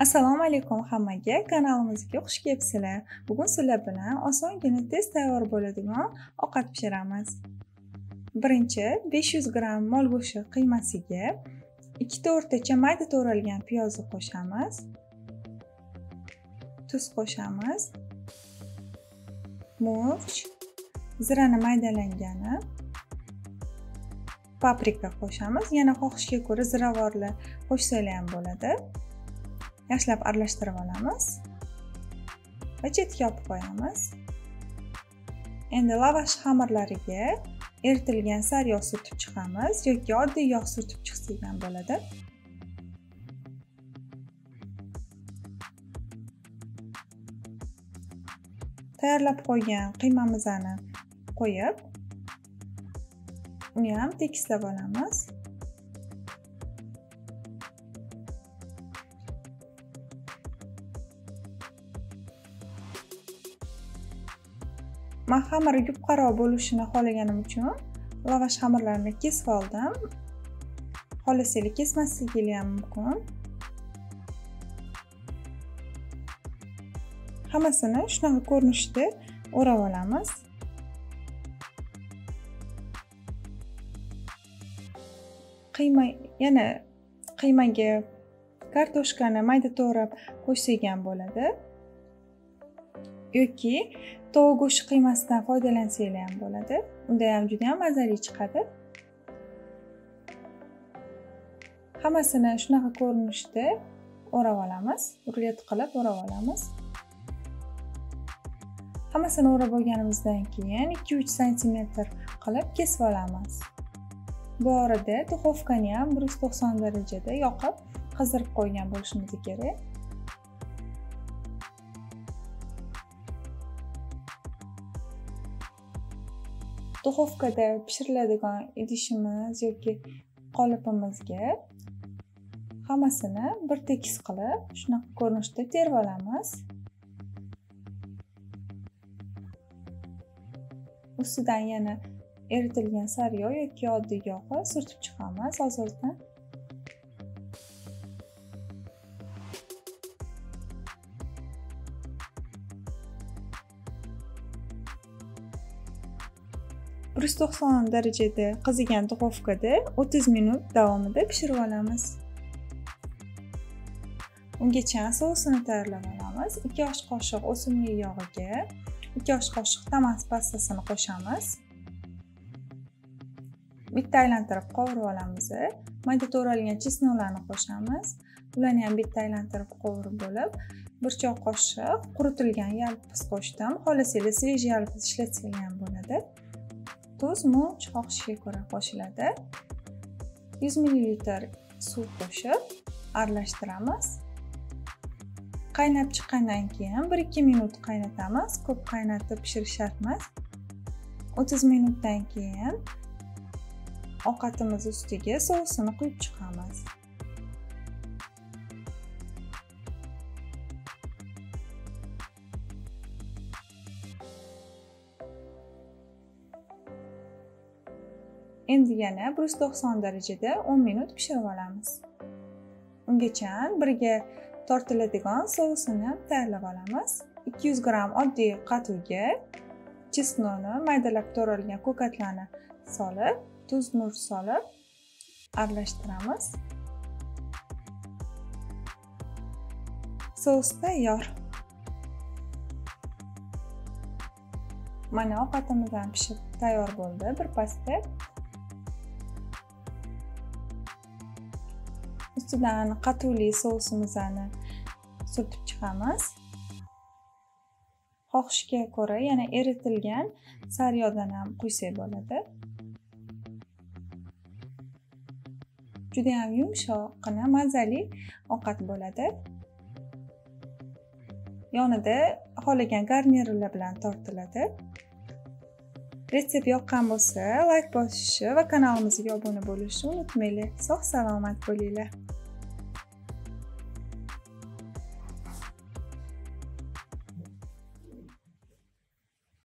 assalomu alaykum hammaga. Kanalimizga xush kelibsizlar. Bugun sizlar bilan osongina tez tayyor bo'ladigan ovqat pishiramiz. Birinchi 500 gramm mol go'shti qiymasiga 2 o'rtacha mayda to'ralgan piyozni qo'shamiz. Tuz qo'shamiz. Murch zirani maydalangani. Paprika qo'shamiz. Yana xohishga ko'ra ziravorlar qo'shsanglar ham bo'ladi. Yaxshilab aralashtirib olamiz. Va chetga olib qo'yamiz. Endi lavash xamirlariga eritilgan sariyog' surtib chiqamiz yoki oddiy yog' surtib chiqsak ham bo'ladi. Tayyorlab qo'ygan qiymamizni qo'yib uni ham tekislab olamiz. Man xamiri yupqaroq bo'lishini xohlaganim uchun lavash xamirlarini kesib oldim. Xohlasanglar kesmasliginglar ham mumkin. Hammasini shunaqa ko'rinishda o'rab olamiz. Qiyma yana qiymaga kartoshkani mayda to'g'rab qo'ysak ham bo'ladi. Yoki tovuq go'shti qiymasidan foydalansanglar ham bo'ladi. Unda ham juda ham mazali chiqadi. Hammasini shunaqa ko'rinishda o'rab olamiz rulet qilib o'rab olamiz. Hammasini o'rab olganimizdan keyin ikki uch santimetr qilib kesib olamiz. Bu orada duxovkani ham bir yuz to'qson darajada yoqib qizdirib qo'ygan bo'lishimiz kerak. Duxovkada pishiriladigan idishimiz yoki qolipimizga hammasini bir tekis qilib shunaqa ko'rinishda terib olamiz. Ustidan yana eritilgan sariyog' yoki oddiy yog'i surtib chiqamiz. Oz ozdan bir yuz to'qson darajada qizigan duxovkada o'ttiz minut davomida pishirib olamiz. Ungacha sousini tayyorlab olamiz ikki osh qoshiq o'simlik yog'iga ikki osh qoshiq tomat pastasini qo'shamiz. Bitta aylantirib qovurib olamiz. Mayda to'ralgan chesnoklarni qo'shamiz. Ularni ham bitta aylantirib qovurib bo'lib bir choy qoshiq quritilgan yalpiz qo'shdim. Xohlasangiz svejiy yalpiz ishlatsanglar ham bo'ladi. Tuz murch xohishga ko'ra qo'shiladi. Yuz millilitr suv qo'shib aralashtiramiz. Qaynab chiqqandan keyin bir ikki minut qaynatamiz. Ko'p qaynatib pishirish shart emas o'ttiz minutdan keyin ovqatimiz ustiga sousini quyib chiqamiz. Endi yana bir yuz to'qson darajada 10 minut pishirib olamiz. Ungacha birga tortiladigan sousini tayyorlab olamiz. 200 gram oddiy qatuvga chesnoni maydalab to'ralgan ko'katlarni solib tuz murch solib aralashtiramiz. Sous tayyor. Mana ovqatimiz ham pishib tayyor bo'ldi. Birpasda ustidan qatuvli sousimizni surtib chiqamiz. Xohishga ko'ra yana eritilgan saryodan ham quysak bo'ladi. Judayam yumshoqqina mazali ovqat bo'ladi. Yonida xohlagan garnirlar bilan tortiladi. Retsept yoqqan bo'lsa layk bosishi va kanalimizga obuna bo'lishni unutmanglar sog' salomat bo'linglar.